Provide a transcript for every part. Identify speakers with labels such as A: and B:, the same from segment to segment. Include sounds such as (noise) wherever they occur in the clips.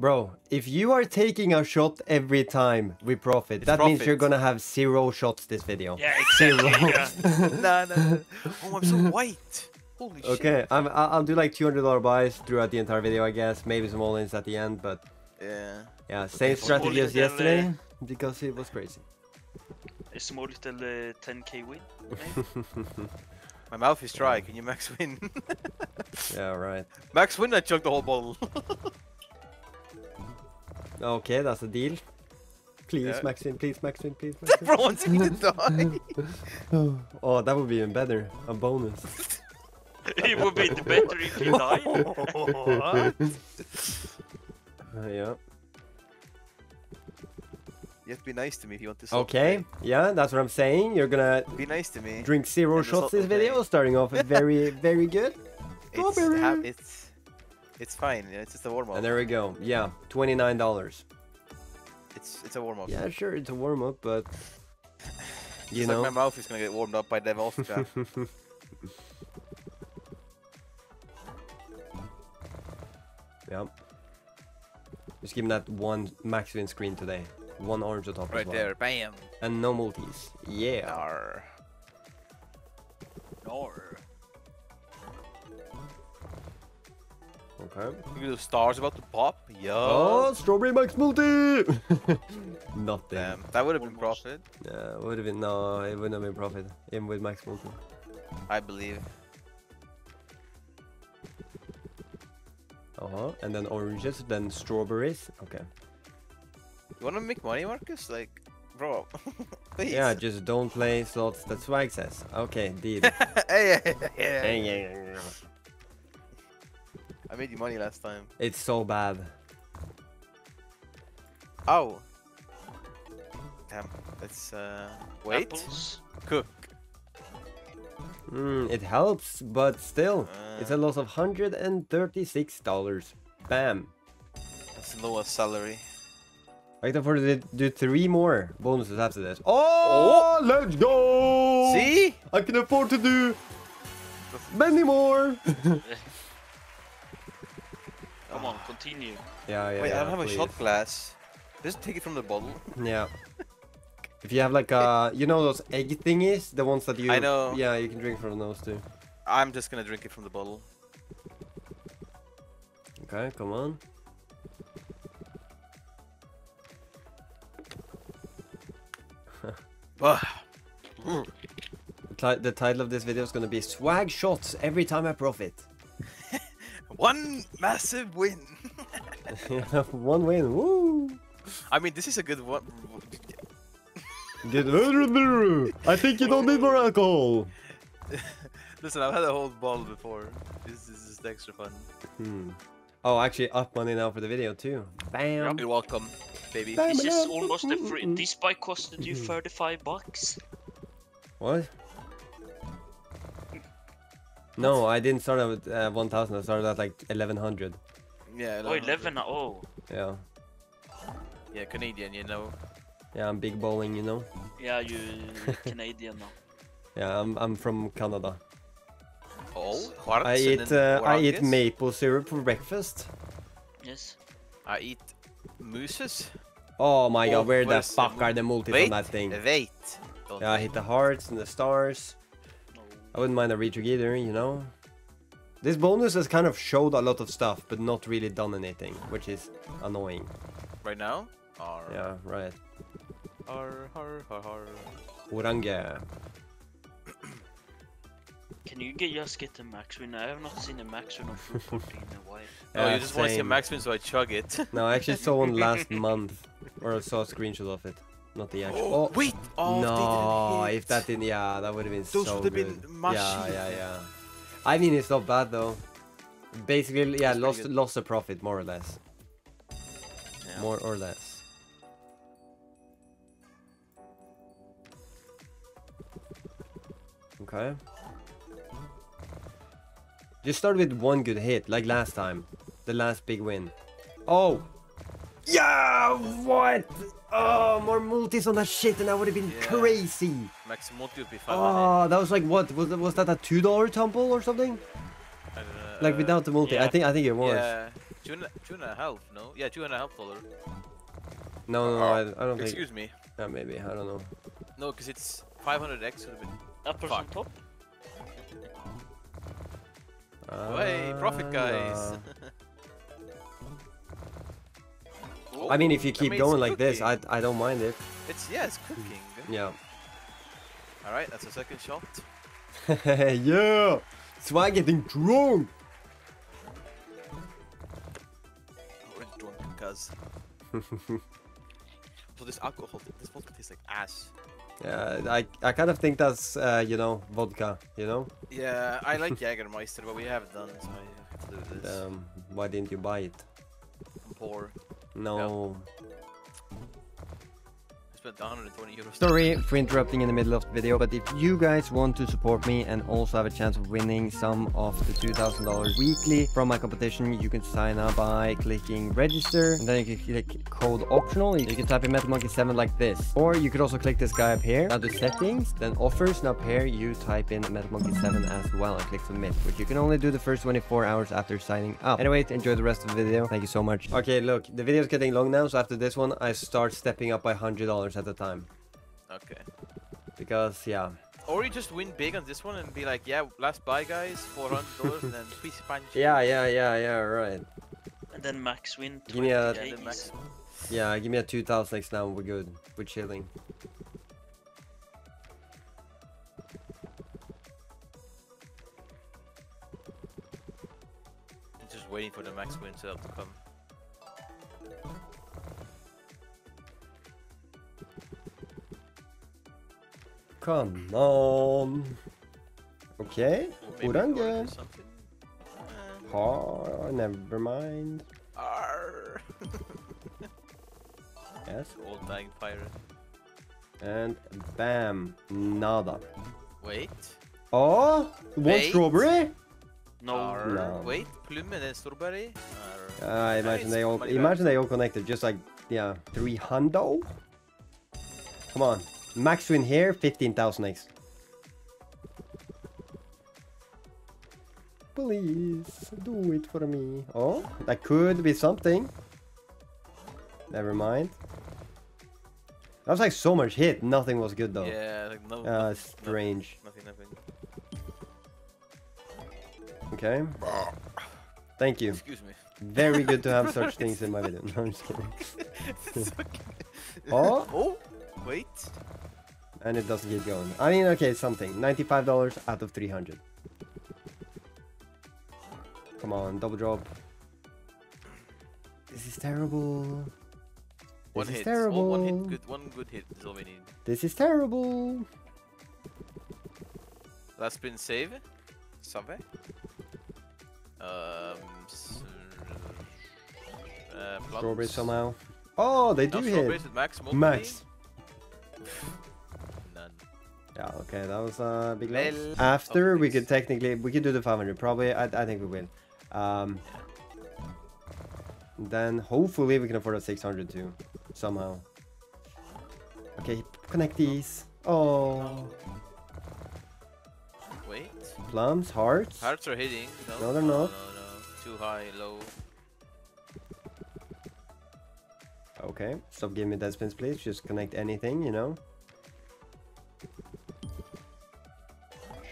A: Bro, if you are taking a shot every time we profit, that means you're gonna have zero shots this video.
B: Yeah, exactly. yeah. (laughs)
C: nah, nah, nah. Oh, I'm so (laughs) white. Holy shit.
A: Okay, I'm, I- I'll do like $200 buys throughout the entire video, I guess. Maybe some all-ins at the end, but
C: Yeah.
A: yeah, same
B: Small
A: strategy as
B: little,
A: yesterday because it was crazy.
B: A small little uh, 10k win. maybe? (laughs)
C: My mouth is dry. Can you max win?
A: yeah, right.
C: max win, I chugged the whole bottle.
A: Okay, that's a deal. Please,
C: Yeah.
A: Maxine, please, Maxine, please, Maxine. (laughs)
C: Bro wants me to die. (laughs)
A: oh, that would be even better. A bonus. (laughs)
B: it would be better if you died.
A: Uh, yeah.
C: You have to be nice to me if you want to. solve
A: Okay, yeah, that's what I'm saying. You're gonna
C: Be nice to me.
A: drink zero shots this video, starting off very, very good.
C: It's, ha-
A: Strawberry.
C: it's, it's fine. It's just a warm up.
A: And there we go. Yeah, $29.
C: It's it's a warm up.
A: Yeah, sure, it's a warm up, but (sighs) you know.
C: like my mouth is gonna get warmed up by Dev Austria. (laughs)
A: yeah. Just give him that one max win screen today. One orange on top as
C: right
A: well.
C: there. Bam.
A: And no multis. Yeah.
C: Arr.
B: Or
A: Okay.
C: Those stars about to pop. Yo.
A: Oh, strawberry max multi! (laughs) Nothing.
C: Damn, that would have been profit.
A: Yeah, would have been no, it wouldn't have been profit. Even with max multi.
C: I believe.
A: Uh huh. And then oranges, then strawberries. Okay.
C: You wanna make money, Marcus? Like, bro. (laughs) Please.
A: Yeah, just don't play slots that swag says. Okay, deal. yeah, yeah, yeah.
C: I made you money last time.
A: it's so bad.
C: Oh. Damn. Let's uh wait.
B: apples.
C: Cook.
A: Mm, it helps, but still, it's a
C: Uh.
A: loss of $136. Bam.
C: That's the lowest salary.
A: I can afford to do three more bonuses after this. Oh, let's go!
C: See?
A: I can afford to do many more. (laughs)
B: Come on, continue.
A: Yeah, yeah,
C: Wait,
A: yeah.
C: I don't have
A: please.
C: a shot glass. Just take it from the bottle.
A: Yeah. If you have like uh, you know those egg thingies, the ones that you.
C: I know.
A: Yeah, you can drink from those too.
C: I'm just gonna drink it from the bottle.
A: Okay, come on. (laughs) The ti- The title of this video is gonna be swag shots every time I profit. (laughs)
C: One massive win. (laughs)
A: One win, woo!
C: I mean, this is a good one.
A: Get I think you don't need more alcohol. (laughs)
C: Listen, I've had a whole bottle before. This is just extra fun.
A: Hmm. Oh, actually, up money now for the video too. Bam.
C: You're welcome, baby.
A: Bam.
B: This is almost a free. This bike costed you
A: Mm-hmm.
B: 35 bucks.
A: What? No, I didn't start at uh, 1000. I started at like 1100.
C: Yeah.
B: Oh, 11. Oh,
A: Yeah.
C: Yeah, Canadian, you know.
A: Yeah, I'm big bowling, you know.
B: yeah, you (laughs) Canadian now.
A: Yeah, I'm I'm from Canada.
C: Oh,
A: I eat uh, I eat maple syrup for breakfast.
B: Yes.
C: I eat mooses.
A: Oh my
C: Oh,
A: god, where the
C: where's the
A: fuck are the multis
C: Wait,
A: on that thing?
C: wait.
A: Yeah, I hit the hearts and the stars.
B: No.
A: I wouldn't mind a retrig either, you know. This bonus has kind of showed a lot of stuff, but not really done anything, which is annoying.
C: Right now? Arr.
A: Yeah, right.
C: Arr, har, har, har.
A: Orange.
B: Can you get just get the max win? I have not seen a max win of Fruit Party in a while. (laughs)
C: Oh,
A: Yeah,
C: you just want to see a
A: same.
C: max win, so I chug it. (laughs)
A: No, I actually saw one (laughs) last month, or I saw a screenshot of it, not the actual.
C: Oh, wait! Oh,
A: no, if that didn't, yeah, that would have been
C: Those
A: so
C: would have
A: good.
C: been
A: yeah, yeah, yeah. I mean, it's not bad though. Basically, yeah, lost
C: good.
A: lost a profit more or less,
C: Yeah.
A: more or less. Okay. Just start with one good hit, like last time, the last big win. Oh. Yeah, what? Oh, more multis on that shit, and that would have been
C: Yeah.
A: crazy.
C: Max multi would be fun.
A: Oh, that was like what? Was that, was that a two dollar tumble or something?
C: Uh,
A: Like without the multi? I think I think it was.
C: Yeah. Two and, two and a half, no? Yeah, two and a half dollar.
A: No, no, no, I, I don't think.
C: Excuse me.
A: Yeah, maybe. I don't know.
C: No, because it's 500x would have been.
B: Uppers on
C: Fuck.
B: top.
C: Hey, profit, guys. (laughs)
A: I mean, if you keep
C: I mean,
A: going like this. I I don't mind it.
C: It's yeah, it's cooking.
A: Yeah.
C: All right, that's a second shot. (laughs)
A: yeah. Swag getting drunk.
C: We're drunk because. (laughs) so this alcohol, this vodka tastes like ass.
A: Yeah, I I kind of think that's uh, you know vodka. You know.
C: Yeah, I like (laughs) Jägermeister, but we haven't done, so I have to do this.
A: Um, why didn't you buy it?
C: I'm poor.
A: No.
C: I spent 120 euros.
A: Sorry for interrupting in the middle of the video, but if you guys want to support me and also have a chance of winning some of the $2,000 weekly from my competition, you can sign up by clicking register and then you can click code optional. You can type in Metal Monkey 7 like this. Or you could also click this guy up here. Now the settings, then offers, and up here you type in Metal Monkey 7 as well and click submit, which you can only do the first 24 hours after signing up. Anyway, enjoy the rest of the video. Thank you so much. Okay, look, the video is getting long now, so after this one, I start stepping up by $100 at a time.
C: Okay.
A: Because, yeah.
C: Or you just win big on this one and be like, yeah, last buy guys, $400, and then (laughs) please punch.
A: Yeah, yeah, yeah, yeah, right.
B: And then max win.
A: Give me a-
B: 20
C: Yeah, the
B: Ks.
A: Yeah, give me a 2000 X now, we're good. We're chilling.
C: Just waiting for the max win setup to come.
A: Come on. Okay. Orange.
C: Nordic or something.
A: Oh, never mind.
C: arr. (laughs)
A: Yes.
C: Old dying pirate.
A: And bam. Nada.
C: Wait.
A: Ah, oh, one
C: Wait.
A: strawberry?
B: No.
C: Arr.
A: No.
C: Wait, plummen and strawberry. Arr.
A: Ah, I imagine they all imagine they all connected, just like yeah, three hundo. Come on, max win here, fifteen thousand X. Please do it for me. Oh, that could be something. Never mind. That was like so much hit. Nothing was good though.
C: Yeah, like no.
A: Uh, strange.
C: Nothing, nothing.
A: Okay. Thank you.
C: Excuse me.
A: Very good to have (laughs) such things in my video. No, I'm just kidding. (laughs) Oh.
C: Oh, wait.
A: And it doesn't keep going. I mean, okay, something. $95 out of 300. Come on, double drop. This is terrible.
C: One
A: This is
C: hit.
A: terrible.
C: Oh, one hit. Good. One good hit is all we need.
A: This is terrible.
C: Last spin save. Save. Um. Uh,
A: Strawberry somehow. Oh, they do
C: strawberries
A: hit.
C: max. multi?
A: Max. Yeah, okay, that was a big loss.
C: Well,
A: After, we could technically, we could do the 500. Probably, I, I think we will. Um, then hopefully we can afford a 600 too, somehow. Okay, connect these. Oh,
C: Wait.
A: plums, hearts.
C: Hearts are hitting. No,
A: No, they're
C: no,
A: not.
C: No, no. Too high, low.
A: Okay, stop giving me dead spins, please. Just connect anything, you know.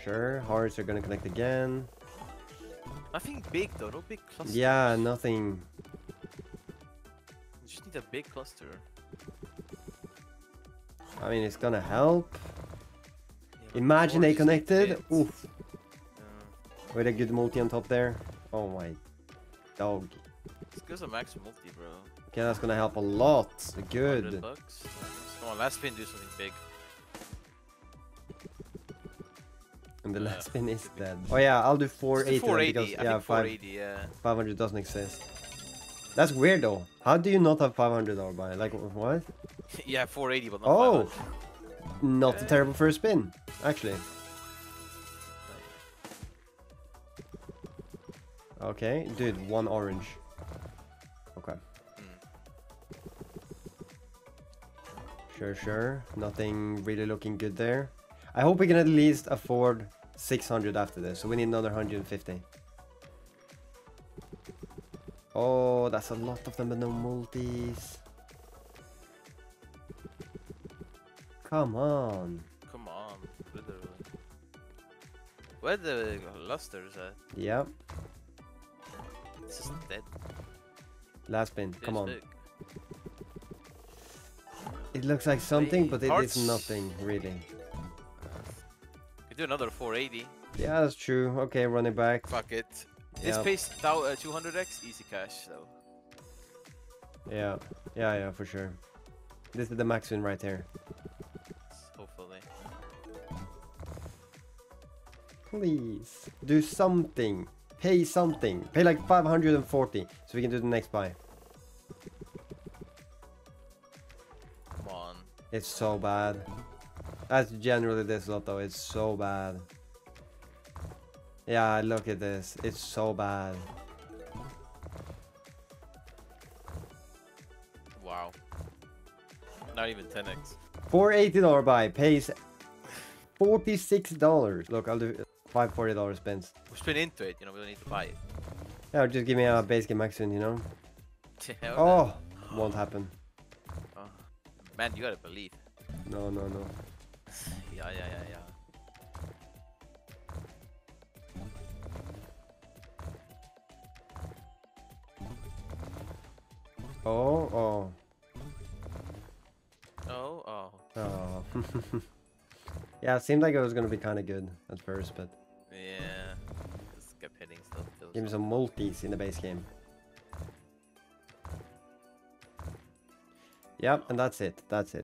A: Sure, hearts are gonna connect again.
C: Nothing big though. No big cluster.
A: Yeah, nothing.
C: You just need a big cluster.
A: I mean, it's gonna help.
C: Yeah,
A: Imagine they connected. Oof.
C: Yeah.
A: With a good multi on top there. Oh my dog.
C: Let's go some max multi, bro.
A: Okay, that's gonna help a lot. Good.
C: bucks. Come on, last spin, do something big.
A: And the last spin is dead. Oh yeah, I'll do 480
C: 480.
A: because yeah,
C: think
A: five,
C: 480. Yeah.
A: 500 doesn't exist. That's weird though. How do you not have 500 or buy? Like what? (laughs)
C: yeah, 480, but not
A: Oh,
C: 500.
A: not a
C: Yeah.
A: terrible first spin, actually. Okay, dude, one orange. Okay.
C: Hmm.
A: Sure, sure. Nothing really looking good there. I hope we can at least afford 600 after this. So we need another 150. Oh, that's a lot of them, but no multis. Come on.
C: Come on. Literally. Where the lusters at?
A: Yep.
C: This is dead.
A: Last spin. Come on.
C: big.
A: It looks like something, but it is
C: Hearts.
A: nothing, really.
C: Do another 480.
A: Yeah, that's true. Okay, running back.
C: Fuck it. This
A: Yeah.
C: pays uh, 200x easy cash so.
A: Yeah, yeah, yeah, for sure. This is the max win right here.
C: Hopefully.
A: Please, do something. Pay something. Pay like 540 so we can do the next buy.
C: Come on.
A: It's so bad. That's generally this lot though. It's so bad. Yeah, look at this. It's so bad.
C: Wow. Not even 10x.
A: Four eighty dollar buy pays forty six dollars. Look, I'll do five forty dollar spins.
C: We spin into it, you know, we don't need to buy it.
A: Yeah, just give me a basic max win, you know. (laughs)
C: Yeah,
A: Oh, won't happen.
C: oh. Man, you gotta believe.
A: No, no, no.
C: Yeah, yeah, yeah, yeah.
A: Oh, oh,
C: Oh, oh.
A: oh. (laughs) yeah, it seemed like it was gonna be kind of good at first, but
C: Yeah. Just kept hitting stuff. till
A: give me some multis in the base game. Yep, and that's it. That's it.